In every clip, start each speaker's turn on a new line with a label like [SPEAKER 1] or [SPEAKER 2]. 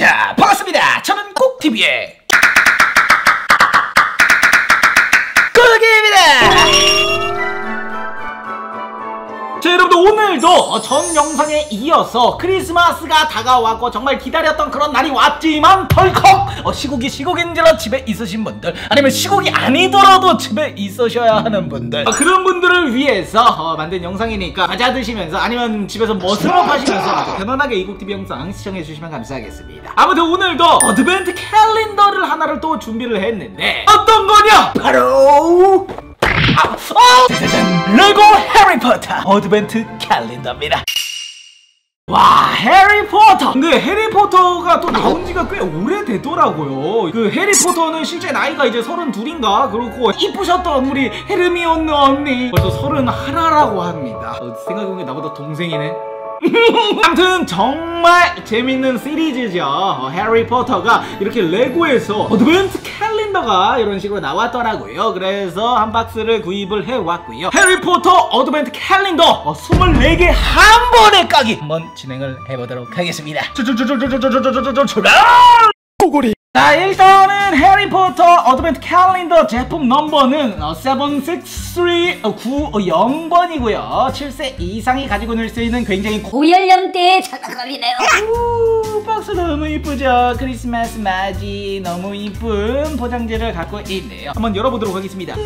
[SPEAKER 1] 자, 반갑습니다. 저는 꾹TV의 꾹입니다. 자 여러분들 오늘도 어, 전 영상에 이어서 크리스마스가 다가왔고 정말 기다렸던 그런 날이 왔지만 덜컥 어, 시국이 시국인지라 집에 있으신 분들 아니면 시국이 아니더라도 집에 있으셔야 하는 분들. 어, 그런 분들을 위해서 어, 만든 영상이니까 과자 드시면서 아니면 집에서 머스업 하시면서 편안하게 이 꾹TV 영상 시청해 주시면 감사하겠습니다. 아무튼 오늘도 advent calendar를 하나를 또 준비를 했는데 어떤 거냐? 바로 아, 어! 짜자잔 레고 해리포터 어드벤트 캘린더입니다. 와 해리포터! 근데 해리포터가 또 나온 지가 꽤 오래되더라고요. 그 해리포터는 실제 나이가 이제 32인가? 그렇고 이쁘셨던 우리 헤르미온느 언니. 벌써 31라고 합니다. 어, 생각해보니까 나보다 동생이네. 아무튼 정말 재밌는 시리즈죠. 어, 해리포터가 이렇게 레고에서 advent calendar가 이런 식으로 나왔더라고요. 그래서 한 박스를 구입을 해왔고요. 해리포터 advent calendar 어, 24개 한 번에 까기 한번 진행을 해보도록 하겠습니다. 고고리 자 일단은 해리포터 advent calendar 제품 넘버는 어, 7639번이고요 7세 이상이 가지고 놀 수 있는 굉장히
[SPEAKER 2] 고연령대에 장난감이네요.
[SPEAKER 1] 오, 박스 너무 이쁘죠? 크리스마스 맞이 너무 이쁜 포장지를 갖고 있네요. 한번 열어보도록 하겠습니다.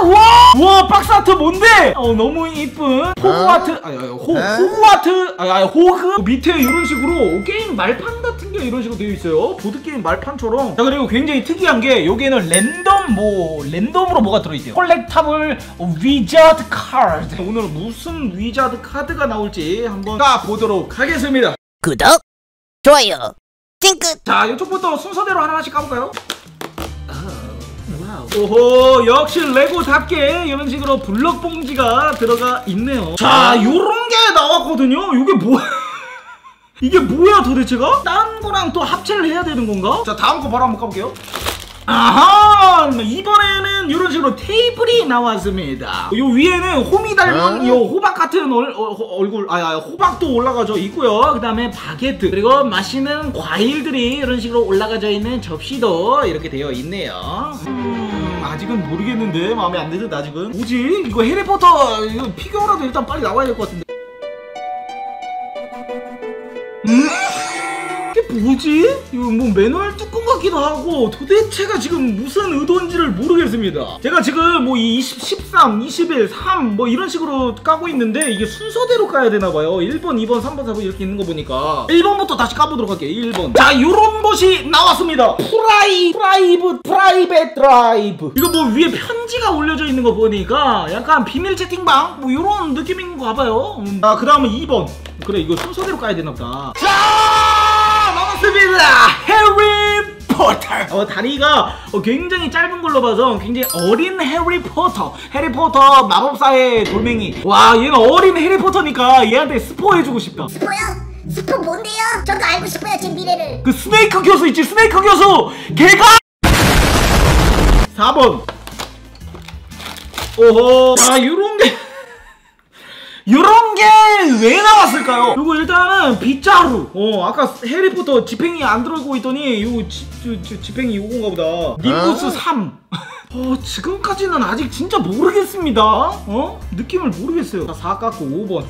[SPEAKER 1] 아, 와! 와 박스 아트 뭔데? 어 너무 이쁜. 호그와트 아니 아니 호 호그와트 아니 아니 호그? 밑에 이런 식으로 게임 말판 같은 게 이런 식으로 되어 있어요. 보드 게임 말판처럼. 자 그리고 굉장히 특이한 게 여기에는 랜덤 뭐 랜덤으로 뭐가 들어있대요? collectible wizard 카드. 오늘은 무슨 wizard 카드가 나올지 한번 까보도록 하겠습니다.
[SPEAKER 2] 구독, 좋아요, 찡긋.
[SPEAKER 1] 자 이쪽부터 순서대로 하나씩 까볼까요? 오호 역시 레고답게 이런 식으로 블럭 봉지가 들어가 있네요. 자 요런 게 나왔거든요. 이게 뭐야 이게 뭐야 도대체가? 딴 거랑 또 합체를 해야 되는 건가? 자 다음 거 바로 한번 까볼게요 아하! 이번에는 이런 식으로 테이블이 나왔습니다. 요 위에는 홈이 닮은 요 호박 같은 얼, 어, 호- 얼굴 아, 아 호박도 올라가져 있고요. 그 다음에 바게트 그리고 맛있는 과일들이 이런 식으로 올라가져 있는 접시도 이렇게 되어 있네요. 음 아직은 모르겠는데 마음에 안 드는데 아직은. 뭐지? 이거 해리포터 이거 피규어라도 일단 빨리 나와야 될 것 같은데. 음? 이게 뭐지? 이거 뭐 매뉴얼 뚜껑 같기도 하고 도대체가 지금 무슨 의도인지를 모르겠습니다. 제가 지금 뭐 20, 13, 21, 3 뭐 이런 식으로 까고 있는데 이게 순서대로 까야 되나봐요. 1번, 2번, 3번, 4번 이렇게 있는 거 보니까 1번부터 다시 까보도록 할게요. 1번. 자, 요런 것이 나왔습니다. 프라이, 프라이브, Privet Drive. 이거 뭐 위에 편지가 올려져 있는 거 보니까 약간 비밀 채팅방 뭐 요런 느낌인가 봐요. 음. 아, 그 다음은 2번. 그래, 이거 순서대로 까야 되나 보다. 자! 나왔습니다. 해리 어, 다리가 어, 굉장히 짧은 걸로 봐서 굉장히 어린 해리포터. 해리포터 마법사의 돌멩이. 와, 얘는 어린 해리포터니까 얘한테 스포해주고 싶다.
[SPEAKER 2] 스포요? 스포 뭔데요? 저도 알고 싶어요, 제 미래를.
[SPEAKER 1] 그 스네이크 교수 있지, 스네이크 교수. 걔가 4번. 오호. 아, 요런 게. 요런 게 왜 나왔을까요? 요거 일단은 빗자루. 어 아까 해리포터 지팽이 안 들어오고 있더니 요거 지, 저, 저, 지팽이 요건가 보다. 닉부스 3 어, 지금까지는 아직 진짜 모르겠습니다. 어? 느낌을 모르겠어요. 자, 4 깎고 5번.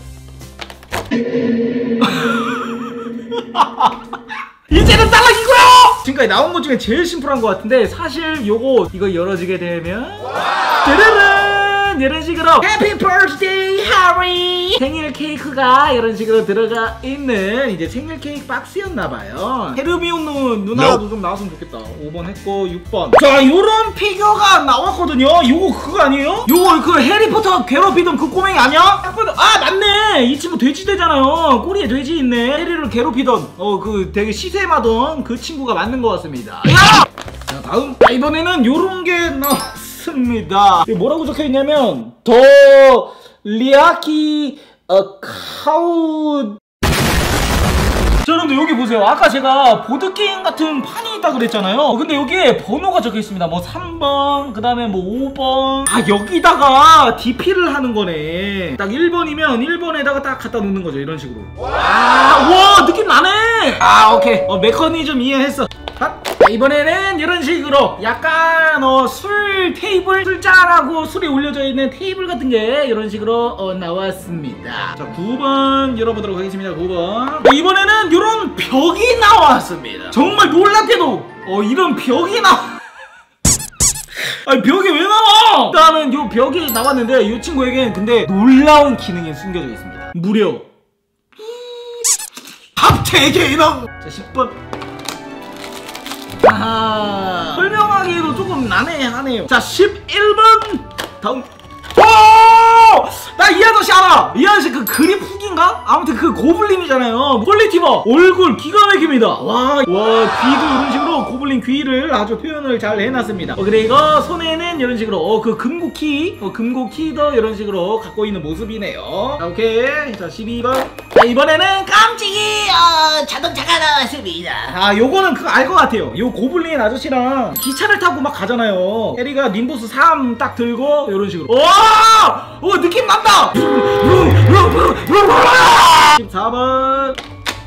[SPEAKER 1] 이제는 딸락이고요! 지금까지 나온 것 중에 제일 심플한 것 같은데 사실 요거 이거 열어지게 되면 짜라란 이런 식으로 happy birthday 해리 생일 케이크가 이런 식으로 들어가 있는 이제 생일 케이크 박스였나봐요. 헤르미온 누나도 좀 나왔으면 좋겠다. 5번 했고 6번. 자 요런 피규어가 나왔거든요. 요거 그거 아니에요? 요거 그 해리포터 괴롭히던 그 꼬맹이 아니야? 아 맞네. 이 친구 돼지대잖아요. 꼬리에 돼지 있네. 해리를 괴롭히던 어 그 되게 시샘하던 그 친구가 맞는 것 같습니다. 야! 자 다음. 자, 이번에는 요런 게 나왔 습니다. 이게 뭐라고 적혀있냐면 The Leaky 어 Cau 자자 여러분들 여기 보세요. 아까 제가 보드게임 같은 판이 있다 그랬잖아요. 근데 여기에 번호가 적혀 있습니다. 뭐 3번 그 다음에 뭐 5번. 아 여기다가 DP를 하는 거네. 딱 1번이면 1번에다가 딱 갖다 놓는 거죠 이런 식으로. 아와 느낌 나네. 아 오케이. 어, 메커니즘 이해했어. 아, 자, 이번에는 이런 식으로 약간 어, 술 테이블 술잔하고 술이 올려져 있는 테이블 같은 게 이런 식으로 어, 나왔습니다. 자 9번 열어보도록 하겠습니다. 9번. 자, 이번에는 이런 벽이 나왔습니다. 정말 놀랍게도 어, 이런 벽이 나 아니 벽이 왜 나와? 일단은 요 벽이 나왔는데 이 친구에겐 근데 놀라운 기능이 숨겨져 있습니다. 무려 합체계 인형 자 10번 아하 설명하기에도 조금 난해하네요. 자 11번! 다음. 오! 나이 아저씨 알아! 이 아저씨 그 그립훅인가? 아무튼 그 goblin이잖아요. quality 봐! 얼굴 기가 막힙니다. 와, 와 귀도 이런 식으로 고블린 귀를 아주 표현을 잘 해놨습니다. 어, 그리고 손에는 이런 식으로 어, 그 금고키 어, 금고키도 이런 식으로 갖고 있는 모습이네요. 자 오케이. 자 12번 자 이번에는 깜찍이 어, 자동차가 나왔습니다. 아 요거는 그거 알 것 같아요. 요 고블린 아저씨랑 기차를 타고 막 가잖아요. 해리가 님보스 3 딱 들고 이런 식으로. 와! 오 느낌 난다! 14번.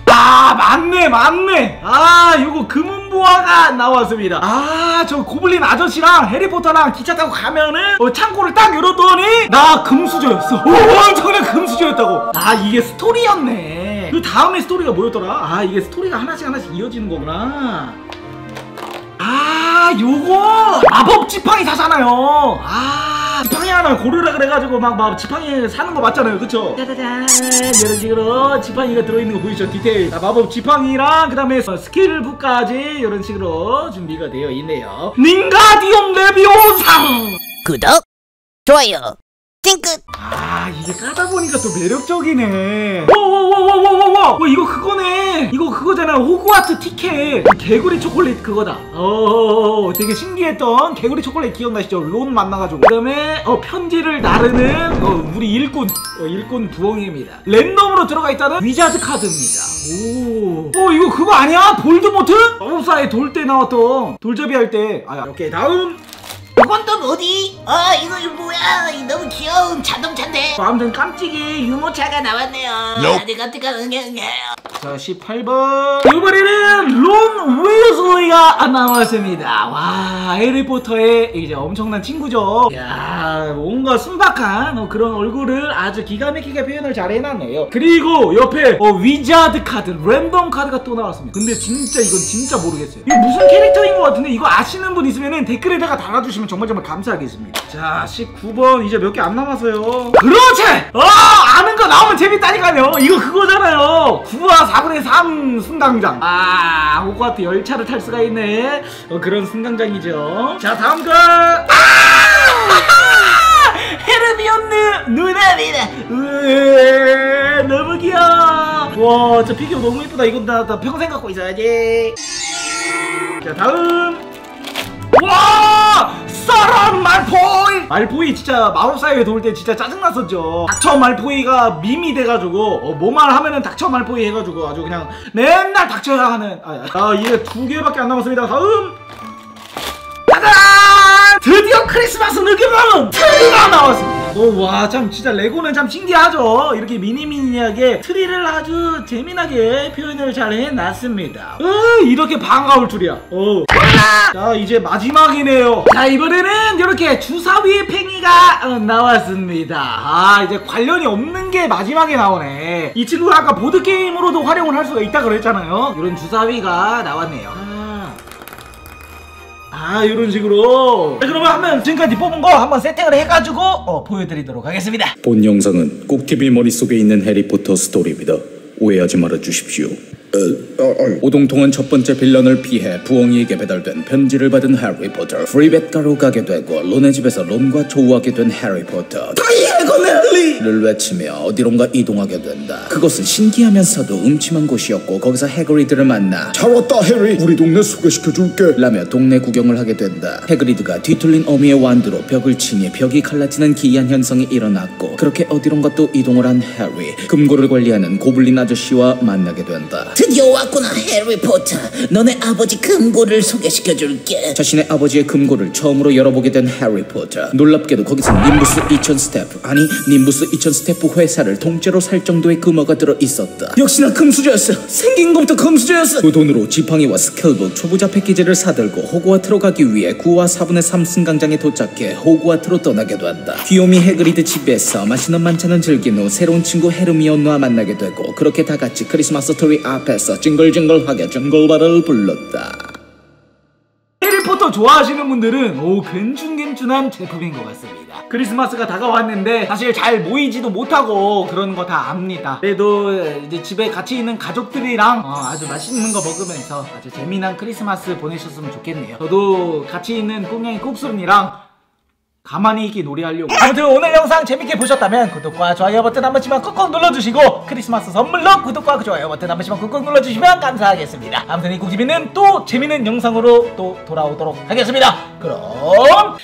[SPEAKER 1] 아 맞네 맞네. 아 요거 금은 보화가 나왔습니다. 아 저 고블린 아저씨랑 해리포터랑 기차 타고 가면은 어, 창고를 딱 열었더니 나 금수저였어. 오 엄청난 금수저였다고. 아 이게 스토리였네. 그 다음에 스토리가 뭐였더라? 아 이게 스토리가 하나씩 하나씩 이어지는 거구나. 아 요거 마법 지팡이 사잖아요. 아 지팡이 하나 고르라 그래가지고 막, 막 지팡이 사는 거 맞잖아요. 그쵸? 짜자잔 이런 식으로 지팡이가 들어있는 거 보이죠? 디테일. 자, 마법 지팡이랑 그 다음에 스킬북까지 이런 식으로 준비가 되어 있네요. 닝가디움 레비오상!
[SPEAKER 2] 구독, 좋아요, 찡긋.
[SPEAKER 1] 아 이게 까다 보니까 또 매력적이네. 워워워워워워워 어, 이거 그거네 이거 그거잖아 호그와트 티켓. 그 개구리 초콜릿 그거다. 어 되게 신기했던 개구리 초콜릿 기억나시죠? 론 만나가지고. 그 다음에 어 편지를 나르는 어, 우리 일꾼. 어, 일꾼 부엉이입니다. 랜덤으로 들어가 있다는 위자드 카드입니다. 오 어 이거 그거 아니야? 볼드모트 마법사에 돌때 나왔던 돌잡이 할 때. 아 오케이 다음.
[SPEAKER 2] 이건 또 뭐지? 아, 이거 뭐야? 이 너무 귀여운 자동차인데.
[SPEAKER 1] 어, 아무튼 깜찍이
[SPEAKER 2] 유모차가 나왔네요. 아주 깜찍한 응애응애.
[SPEAKER 1] 자 18번. 이번에는 론 웨슬리가 나왔습니다. 와 해리포터의 이제 엄청난 친구죠. 야 뭔가 순박한 어, 그런 얼굴을 아주 기가 막히게 표현을 잘 해놨네요. 그리고 옆에 어, 위자드 카드 랜덤 카드가 또 나왔습니다. 근데 진짜 이건 진짜 모르겠어요. 이거 무슨 캐릭터인 것 같은데 이거 아시는 분 있으면 댓글에다가 달아주시면 정말 정말 감사하겠습니다. 자 19번 이제 몇 개 안 남았어요. 그렇지! 어 아는 거 나오면 재밌다니까요. 이거 그거잖아요. 9와 4분의 3 승강장. 아 호그와트 열차를 탈 수가 있네. 어, 그런 승강장이죠. 자 다음 거. 아! 헤르미온느 으에, 너무 귀여워. 와저 피규어 너무 예쁘다. 이거 나, 나 평생 갖고 있어야지. 자 다음. 와 사람 말포이 말포이 진짜 마법사에 도울 때 진짜 짜증났었죠. 닥쳐 말포이가 밈이 돼가지고 어, 뭐만 하면은 닥쳐 말포이 해가지고 아주 그냥 맨날 닥쳐야 하는 아, 아 이게 두 개밖에 안 남았습니다. 다음 드디어 크리스마스 느낌나는 트리가 나왔습니다. 오와참 진짜 레고는 참 신기하죠? 이렇게 미니미니하게 트리를 아주 재미나게 표현을 잘 해놨습니다. 으, 이렇게 반가울 줄이야. 어. 자 이제 마지막이네요. 자 이번에는 이렇게 주사위 팽이가 어, 나왔습니다. 아 이제 관련이 없는 게 마지막에 나오네. 이 친구가 아까 보드게임으로도 활용을 할 수가 있다 그랬잖아요. 이런 주사위가 나왔네요 아. 아 이런 식으로 자, 그러면 한번 지금까지 뽑은 거 한번 세팅을 해가지고 어, 보여드리도록 하겠습니다
[SPEAKER 3] 본 영상은 꾹TV 머릿속에 있는 해리포터 스토리입니다. 오해하지 말아 주십시오. 오동통은 첫 번째 villain을 피해 부엉이에게 배달된 편지를 받은 해리포터 프리벳가로 가게 되고 론의 집에서 론과 조우하게 된 해리포터 를 외치며 어디론가 이동하게 된다. 그것은 신기하면서도 음침한 곳이었고 거기서 해그리드를 만나
[SPEAKER 4] 잘 왔다 해리. 우리 동네 소개시켜줄게.
[SPEAKER 3] 라며 동네 구경을 하게 된다. 해그리드가 뒤틀린 어미의 wand로 벽을 치니 벽이 갈라지는 기이한 현상이 일어났고 그렇게 어디론가 또 이동을 한 해리 금고를 관리하는 고블린 아저씨와 만나게 된다.
[SPEAKER 2] 드디어 왔구나 해리 포터. 너네 아버지 금고를 소개시켜줄게.
[SPEAKER 3] 자신의 아버지의 금고를 처음으로 열어보게 된 해리 포터. 놀랍게도 거기서 님부스 2000 스태프 아니 님부스 2000 스태프 회사를 통째로 살 정도의 금화가 들어 있었다. 역시나 금수저였어. 생긴 것부터 금수저였어. 그 돈으로 지팡이와 skill book 초보자 패키지를 사들고 호그와트로 가기 위해 9와 4분의 3 승강장에 도착해 호그와트로 떠나게 된다. 귀요미 해그리드 집에서 맛있는 만찬을 즐긴 후 새로운 친구 헤르미온느와 만나게 되고 그렇게 다 같이 크리스마스 트리 앞에서 징글징글하게 징글벨을 불렀다.
[SPEAKER 1] 해리포터 좋아하시는 분들은 오 괜춘괜춘한 제품인 것 같습니다 크리스마스가 다가왔는데 사실 잘 모이지도 못하고 그런 거 다 압니다. 그래도 이제 집에 같이 있는 가족들이랑 어, 아주 맛있는 거 먹으면서 아주 재미난 크리스마스 보내셨으면 좋겠네요. 저도 같이 있는 꽁냥이 꾹순이랑 가만히 있기 놀이하려고. 아무튼 오늘 영상 재밌게 보셨다면 구독과 좋아요 버튼 한 번씩만 꾹꾹 눌러주시고 크리스마스 선물로 구독과 좋아요 버튼 한 번씩만 꾹꾹 눌러주시면 감사하겠습니다. 아무튼 이 꾹집이는 또 재밌는 영상으로 또 돌아오도록 하겠습니다. 그럼 안녕